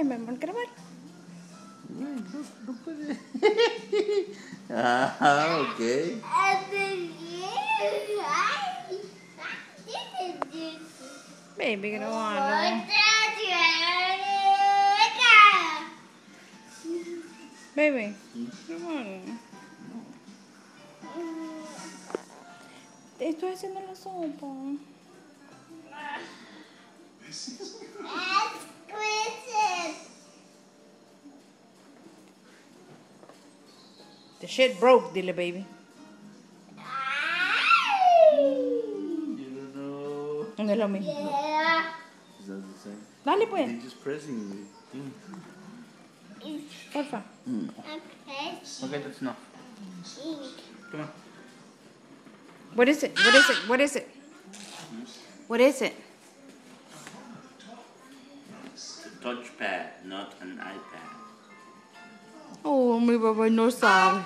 de Memón Cremal. No, no puede. ah, ok. Baby, no wanna. Baby, no estoy haciendo la sopa. The shit broke, dile, baby. You don't know. No es lo mismo. Is that the same? Dale, You're pues. just pressing the thing. Porfa. Mm. Okay, that's enough. Come on. What is it? What is it? What is it? What is it? It's a touchpad, not an iPad. meu when we're no sorry.